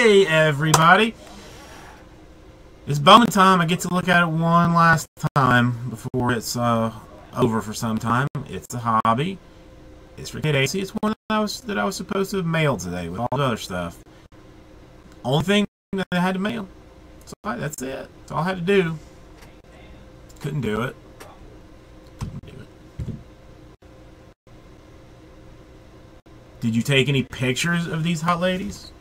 Hey, everybody. It's Bowman time. I get to look at it one last time before it's uh, over for some time. It's a hobby. It's for Kid AC. It's one that I was that I was supposed to have mailed today with all the other stuff. Only thing that I had to mail. So that's it. That's all I had to do. Couldn't do it. Couldn't do it. Did you take any pictures of these hot ladies?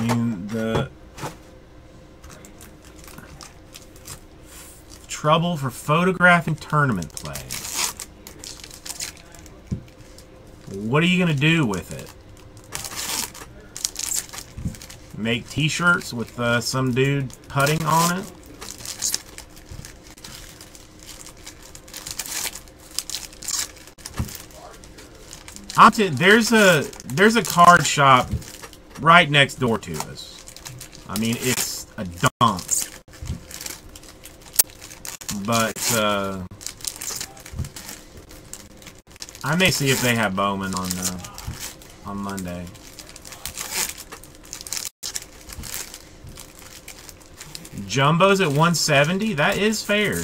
Mean, the trouble for photographing tournament play. What are you going to do with it? Make t-shirts with uh, some dude putting on it? There's a there's a card shop right next door to us. I mean, it's a dump. But, uh, I may see if they have Bowman on, uh, on Monday. Jumbo's at 170? That is fair.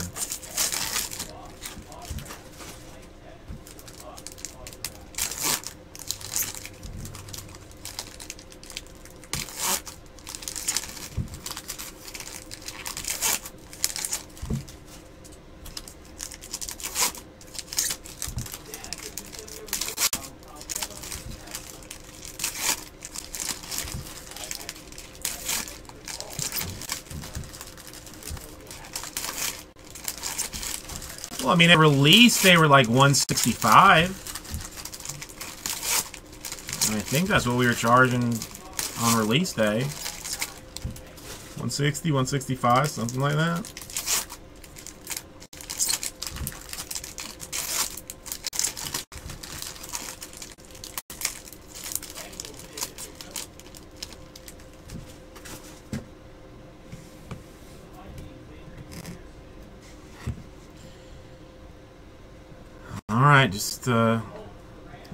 Well, I mean, at release, they were like 165. And I think that's what we were charging on release day. 160, 165, something like that. Alright, just uh,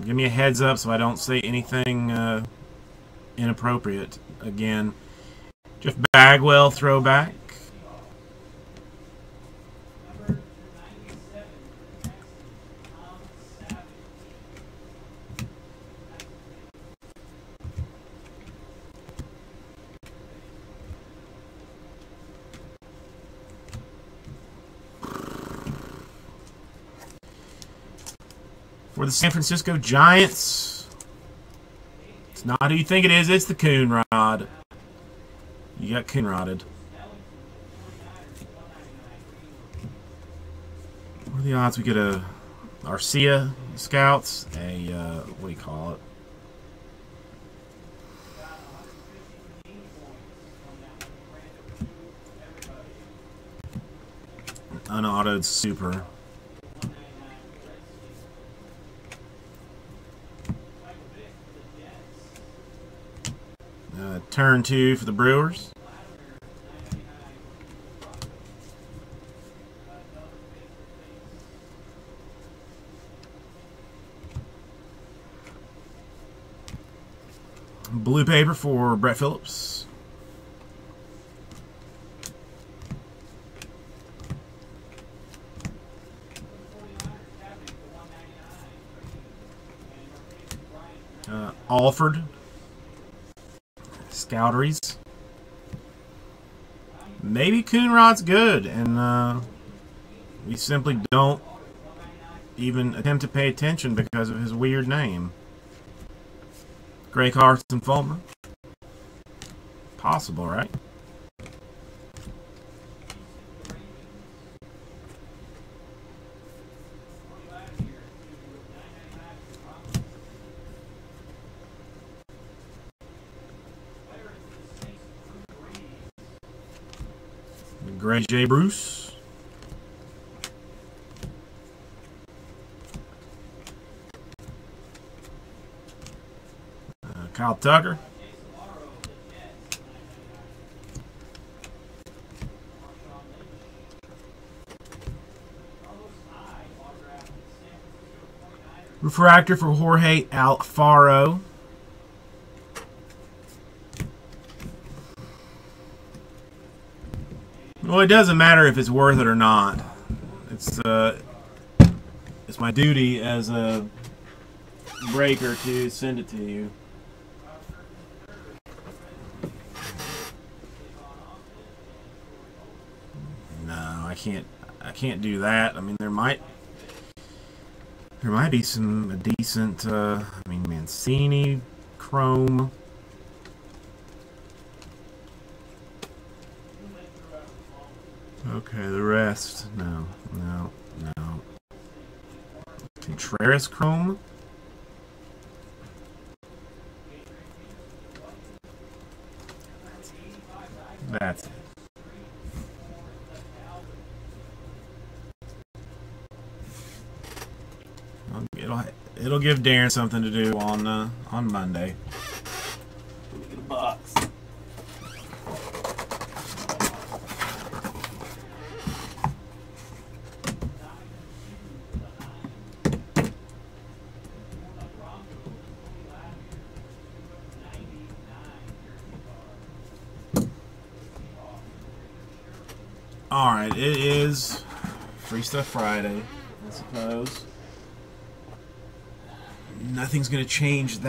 give me a heads up so I don't say anything uh, inappropriate again. Jeff Bagwell throwback. For the San Francisco Giants. It's not who you think it is, it's the Coonrod. You got Coonrodded. What are the odds we get a Arcia Scouts? A, uh, what do you call it? Unautoed Super. Uh, turn two for the Brewers. Blue paper for Brett Phillips. Uh, Alford Scouteries. Maybe Coonrod's good, and uh, we simply don't even attempt to pay attention because of his weird name. Gray Carson Fulmer. Possible, right? Greg J. Bruce. Uh, Kyle Tucker. Refractor for Jorge Alfaro. Well, it doesn't matter if it's worth it or not. It's uh, it's my duty as a breaker to send it to you. No, I can't. I can't do that. I mean, there might there might be some decent. Uh, I mean, Mancini, Chrome. Okay, the rest. No, no, no. Contreras Chrome. That's it. It'll it'll give Darren something to do on uh, on Monday. All right, it is Free Stuff Friday, I suppose. Nothing's going to change that.